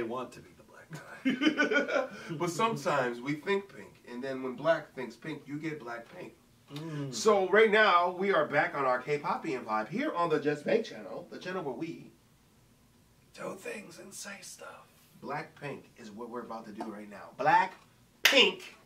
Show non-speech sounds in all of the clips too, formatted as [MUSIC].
I want to be the black guy. [LAUGHS] but sometimes we think pink, and then when black thinks pink, you get black pink. Mm. So right now we are back on our K-popian vibe here on the Just Bake channel, the channel where we Do things and say stuff. Black Pink is what we're about to do right now. Black Pink.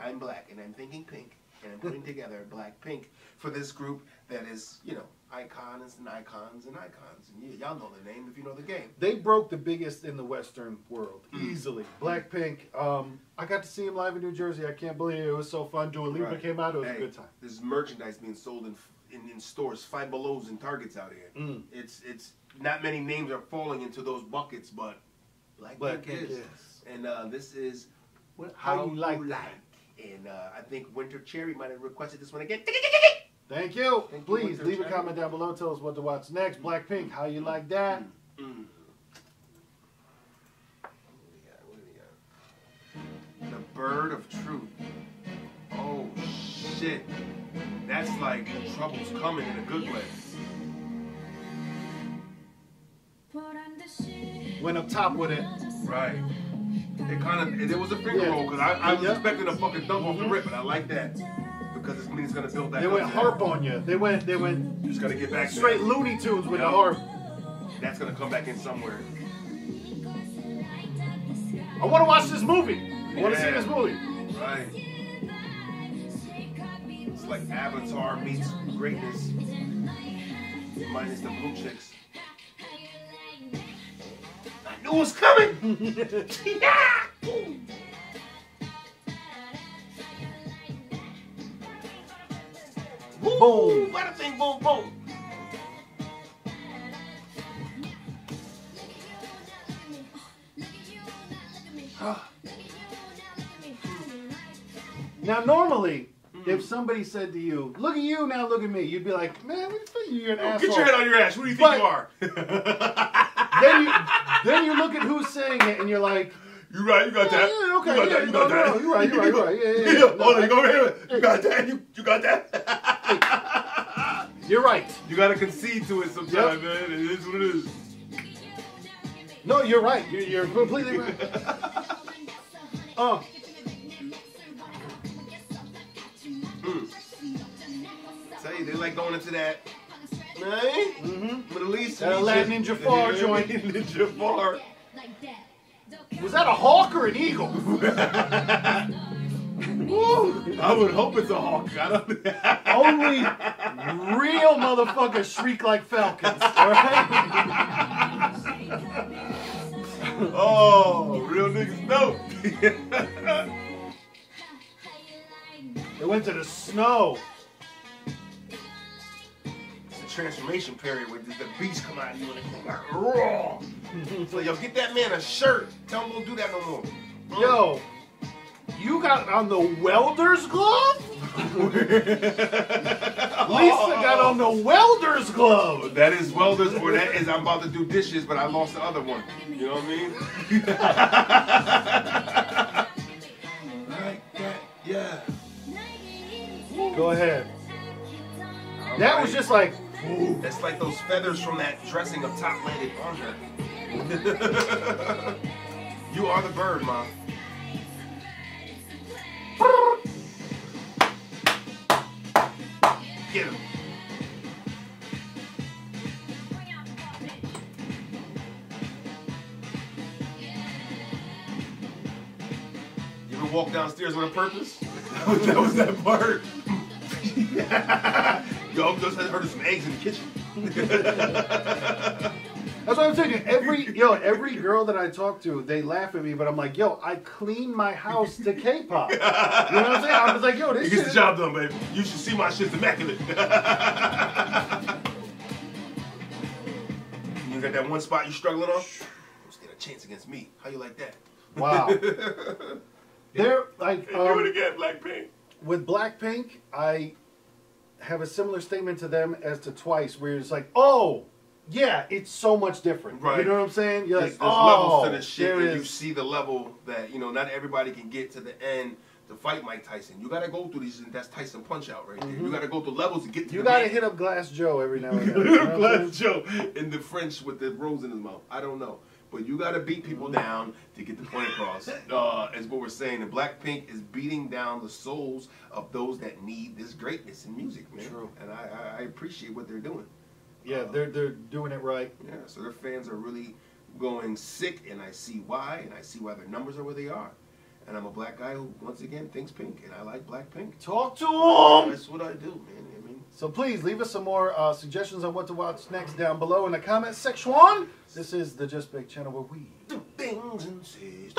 I'm black and I'm thinking pink and putting together Black Pink for this group that is, you know, icons and icons and icons. And y'all know the name if you know the game. They broke the biggest in the Western world Mm. easily. Blackpink. Um, I got to see him live in New Jersey. I can't believe it. It was so fun. Dua Lipa Right. came out. It was Hey, a good time. There's merchandise being sold in, in, in stores, Five Belows and Targets out here. Mm. It's it's not many names are falling into those buckets, but Black, Black Pink Pink is. is. And uh, this is what How You Like That. And uh, I think Winter Cherry might have requested this one again. Thank you. Thank you, Please Winter leave a comment down below. Tell us what to watch next. Blackpink. How you like that? Mm. What do we got? What do we got? The Bird of Truth. Oh shit. That's like trouble's coming in a good way. Went up top with it. Right. It kind of it was a finger Yeah. roll because I, I was Yeah. expecting a fucking dunk off the rip, but I like that because it means it's gonna build that. They went harp on you. They went. They went You just gotta get back straight that. Looney Tunes with Yeah. the harp. That's gonna come back in somewhere. I want to watch this movie. I want to see this movie. Right. It's like Avatar meets greatness, minus the blue chicks. It was coming. [LAUGHS] yeah. Boom, boom, bada bing, boom, boom. Now, normally, Mm. if somebody said to you, "Look at you now, look at me," you'd be like, "Man, what the fuck? You're an asshole." Get your head on your ass. Who do you think But- you are? then you then you look at who's saying it, and you're like, You right, you got Yeah, that. yeah, okay, you got yeah, that, you got no, that. no, you're right, you're right, you're right, yeah, yeah, yeah. yeah. No, Oh, you go here. You got that. You, you got that. "You're right." you gotta concede to it sometimes, man. It is what it is. No, you're right. You're, you're completely right. [LAUGHS] Oh, hmm. Tell you, they like going into that. Right? mm-hmm. Middle East. That Aladdin Egypt. Jafar joint. [LAUGHS] Ninja Jafar. was that a hawk or an eagle? [LAUGHS] Woo! I would hope it's a hawk. I don't. [LAUGHS] Only real motherfuckers shriek like falcons. All right? oh, real niggas know. They went to the snow. Transformation period where the, the beast come out of you and they like raw. so yo, get that man a shirt. Tell him don't do that no more. Mm. Yo, you got on the welder's glove? [LAUGHS] Lisa got on the welder's glove. That is welders, or that is I'm about to do dishes, but I lost the other one. You know what I mean? like that, yeah. Go ahead. That was just like, that's like those feathers from that dressing of top landed on her. you are the bird, mom. Get him. You ever walk downstairs with a purpose? [LAUGHS] that, was that part. [LAUGHS] Yo, I'm just heard of some eggs in the kitchen. [LAUGHS] that's what I'm saying. Every yo, every girl that I talk to, they laugh at me, but I'm like, yo, I clean my house to K-pop. You know what I'm saying? I was like, yo, this [LAUGHS] It gets shit the job done, baby. You should see my shit's immaculate. [LAUGHS] you got that one spot you're struggling on? Don't stand a chance against me. How you like that? Wow. They're like Do it um, again, Blackpink. with Blackpink, I have a similar statement to them as to Twice, where it's like, oh, yeah, it's so much different. Right. You know what I'm saying? You're There's, like, there's oh, levels to this shit, and is. you see the level that you know not everybody can get to the end to fight Mike Tyson. You got to go through these, and that's Tyson Punch Out right there. You got to go through levels to get to Mm-hmm. You gotta man. hit up Glass Joe every now [LAUGHS] and then. you know what I'm Glass? Joe in the French with the rose in his mouth. I don't know. But you got to beat people down to get the point across. [LAUGHS] Uh, is what we're saying. And Blackpink is beating down the souls of those that need this greatness in music, man. True. And I, I, appreciate what they're doing. Yeah, they're they're doing it right. Yeah, so their fans are really going sick, and I see why, and I see why their numbers are where they are. And I'm a black guy who, once again, thinks pink, and I like Blackpink. Talk to them. That's what I do, man. So please leave us some more uh, suggestions on what to watch next down below in the comment section. This is the Just Bake channel where we do things and say